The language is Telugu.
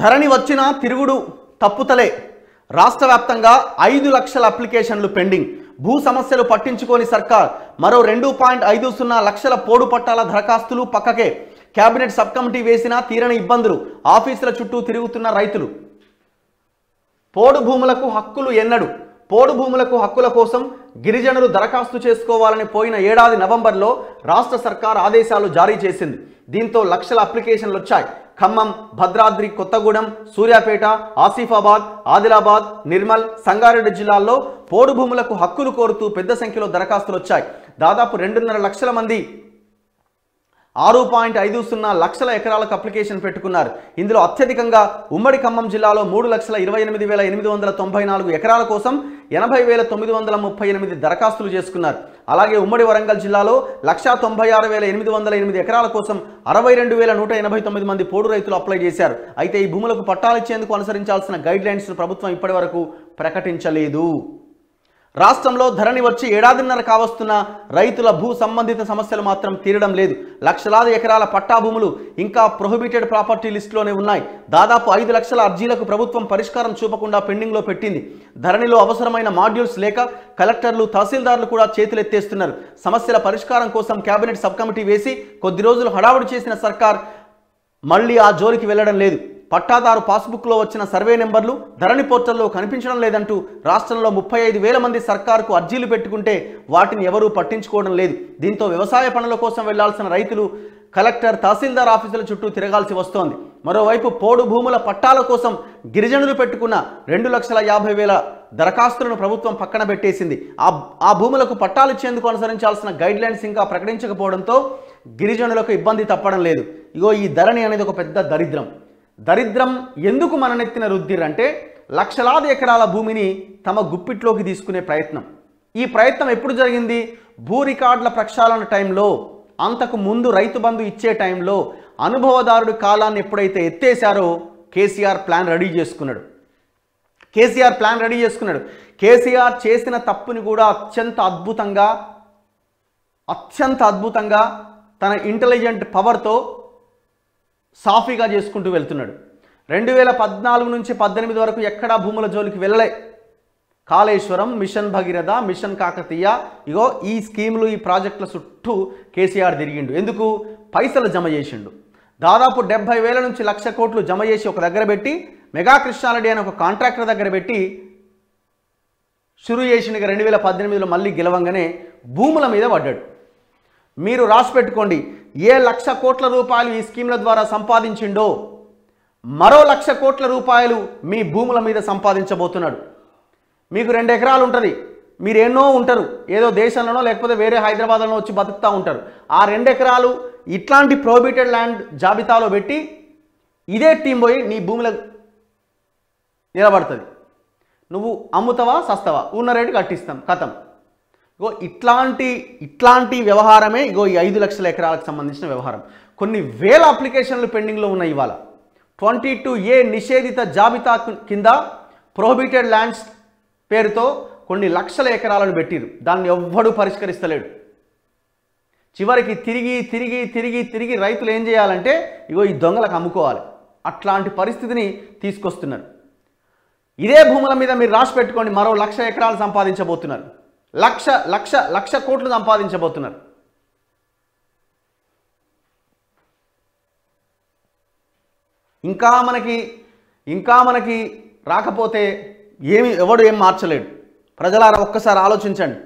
ధరణి వచ్చినా తిరుగుడు తప్పుతలే. రాష్ట్ర వ్యాప్తంగా ఐదు లక్షల అప్లికేషన్లు పెండింగ్. భూ సమస్యలు పట్టించుకోని సర్కార్ మరో రెండు పాయింట్ ఐదు సున్నా లక్షల పోడు పట్టాల దరఖాస్తులు పక్కకే. కేబినెట్ సబ్ కమిటీ వేసినా తీరని ఇబ్బందులు. ఆఫీసుల చుట్టూ తిరుగుతున్న రైతులు. పోడు భూములకు హక్కులు ఎన్నడు. పోడు భూములకు హక్కుల కోసం గిరిజనులు దరఖాస్తు చేసుకోవాలని పోయిన ఏడాది నవంబర్లో రాష్ట్ర సర్కార్ ఆదేశాలు జారీ చేసింది. దీంతో లక్షల అప్లికేషన్లు వచ్చాయి ఖమ్మం భద్రాద్రి కొత్తగూడెం సూర్యాపేట ఆసిఫాబాద్ ఆదిలాబాద్ నిర్మల్ సంగారెడ్డి జిల్లాల్లో పోడు భూములకు హక్కులు కోరుతూ పెద్ద సంఖ్యలో దరఖాస్తులు వచ్చాయి దాదాపు రెండున్నర లక్షల మంది ఆరు పాయింట్ ఐదు సున్నా లక్షల ఎకరాలకు అప్లికేషన్ పెట్టుకున్నారు. ఇందులో అత్యధికంగా ఉమ్మడి ఖమ్మం జిల్లాలో మూడు లక్షల ఇరవై ఎనిమిది వేల ఎనిమిది వందల తొంభై నాలుగు ఎకరాల కోసం ఎనభై వేల తొమ్మిది వందల ముప్పై ఎనిమిది దరఖాస్తులు చేసుకున్నారు. అలాగే ఉమ్మడి వరంగల్ జిల్లాలో లక్షా తొంభై ఆరు వేల ఎనిమిది వందల ఎనిమిది ఎకరాల కోసం అరవై రెండు వేల నూట ఎనభై తొమ్మిది మంది పోడు రైతులు అప్లై చేశారు. అయితే ఈ భూములకు పట్టాలిచ్చేందుకు అనుసరించాల్సిన గైడ్లైన్స్ను ప్రభుత్వం ప్రభుత్వం ఇప్పటివరకు ప్రకటించలేదు. రాష్ట్రంలో ధరణి వచ్చి ఏడాదిన్నర కావస్తున్న రైతుల భూ సంబంధిత సమస్యలు మాత్రం తీరడం లేదు. లక్షలాది ఎకరాల పట్టా భూములు ఇంకా ప్రొహిబిటెడ్ ప్రాపర్టీ లిస్టులోనే ఉన్నాయి. దాదాపు ఐదు లక్షల అర్జీలకు ప్రభుత్వం పరిష్కారం చూపకుండా పెండింగ్లో పెట్టింది. ధరణిలో అవసరమైన మాడ్యూల్స్ లేక కలెక్టర్లు తహసీల్దార్లు కూడా చేతులెత్తేస్తున్నారు. సమస్యల పరిష్కారం కోసం కేబినెట్ సబ్ కమిటీ వేసి కొద్ది రోజులు హడావుడి చేసిన సర్కార్ మళ్ళీ ఆ జోలికి వెళ్ళడం లేదు. పట్టాదారు పాస్బుక్లో వచ్చిన సర్వే నెంబర్లు ధరణి పోర్టల్లో కనిపించడం లేదంటూ రాష్ట్రంలో ముప్పై ఐదు వేల మంది సర్కారుకు అర్జీలు పెట్టుకుంటే వాటిని ఎవరూ పట్టించుకోవడం లేదు. దీంతో వ్యవసాయ పనుల కోసం వెళ్ళాల్సిన రైతులు కలెక్టర్ తహసీల్దార్ ఆఫీసుల చుట్టూ తిరగాల్సి వస్తోంది. మరోవైపు పోడు భూముల పట్టాల కోసం గిరిజనులు పెట్టుకున్న రెండు లక్షల యాభై వేల దరఖాస్తులను ప్రభుత్వం పక్కన పెట్టేసింది. ఆ ఆ భూములకు పట్టాలు ఇచ్చేందుకు అనుసరించాల్సిన గైడ్ లైన్స్ ఇంకా ప్రకటించకపోవడంతో గిరిజనులకు ఇబ్బంది తప్పడం లేదు. ఇగో ఈ ధరణి అనేది ఒక పెద్ద దరిద్రం. దరిద్రం ఎందుకు మననెత్తిన రుద్దిరంటే లక్షలాది ఎకరాల భూమిని తమ గుప్పిట్లోకి తీసుకునే ప్రయత్నం. ఈ ప్రయత్నం ఎప్పుడు జరిగింది? భూ రికార్డుల ప్రక్షాళన టైంలో అంతకు ముందు రైతు బంధు ఇచ్చే టైంలో అనుభవదారుడి కాలాన్ని ఎప్పుడైతే ఎత్తేసారో కేసీఆర్ ప్లాన్ రెడీ చేసుకున్నాడు. కేసీఆర్ ప్లాన్ రెడీ చేసుకున్నాడు. కేసీఆర్ చేసిన తప్పుని కూడా అత్యంత అద్భుతంగా అత్యంత అద్భుతంగా తన ఇంటెలిజెంట్ పవర్తో సాఫీగా చేసుకుంటూ వెళ్తున్నాడు. రెండు వేల పద్నాలుగు నుంచి పద్దెనిమిది వరకు ఎక్కడా భూముల జోలికి వెళ్ళలే. కాళేశ్వరం మిషన్ భగీరథ మిషన్ కాకతీయ ఇగో ఈ స్కీములు ఈ ప్రాజెక్టుల చుట్టూ కేసీఆర్ తిరిగిండు. ఎందుకు? పైసలు జమ చేసిండు. దాదాపు డెబ్బై వేల నుంచి లక్ష కోట్లు జమ చేసి ఒక దగ్గర పెట్టి మెగా కృష్ణారెడ్డి అనే ఒక కాంట్రాక్టర్ దగ్గర పెట్టి షురు చేసిన రెండు వేల పద్దెనిమిదిలో మళ్ళీ గెలవంగానే భూముల మీద పడ్డాడు. మీరు రాసి పెట్టుకోండి ఏ లక్ష కోట్ల రూపాయలు ఈ స్కీమ్ల ద్వారా సంపాదించిండో మరో లక్ష కోట్ల రూపాయలు మీ భూముల మీద సంపాదించబోతున్నాడు. మీకు రెండు ఎకరాలు ఉంటుంది. మీరు ఎన్నో ఉంటారు. ఏదో దేశంలోనో లేకపోతే వేరే హైదరాబాద్లోనో వచ్చి బతుకుతూ ఉంటారు. ఆ రెండు ఎకరాలు ఇట్లాంటి ప్రోహిబిటెడ్ ల్యాండ్ జాబితాలో పెట్టి ఇదే టీం పోయి నీ భూముల నిలబడుతుంది. నువ్వు అమ్ముతావా సస్తావా? ఉన్న రేటు కట్టిస్తాం కథం ఇగో ఇట్లాంటి ఇట్లాంటి వ్యవహారమే ఇగో ఈ ఐదు లక్షల ఎకరాలకు సంబంధించిన వ్యవహారం. కొన్ని వేల అప్లికేషన్లు పెండింగ్లో ఉన్నాయి ఇవాళ. ట్వంటీ టూ ఏ నిషేధిత జాబితా కింద ప్రొహిబిటెడ్ ల్యాండ్స్ పేరుతో కొన్ని లక్షల ఎకరాలను పెట్టిరు దాన్ని ఎవ్వడూ పరిష్కరిస్తలేడు. చివరికి తిరిగి తిరిగి తిరిగి తిరిగి రైతులు ఏం చేయాలంటే ఇగో ఈ దొంగలకు అమ్ముకోవాలి. అట్లాంటి పరిస్థితిని తీసుకొస్తున్నారు. ఇదే భూముల మీద మీరు రాసి పెట్టుకోండి మరో లక్ష ఎకరాలు సంపాదించబోతున్నారు. లక్ష లక్ష లక్ష కోట్లు సంపాదించబోతున్నారు. ఇంకా మనకి ఇంకా మనకి రాకపోతే ఏమి ఎవడు ఏం మార్చలేడు. ప్రజలారా ఒక్కసారి ఆలోచించండి.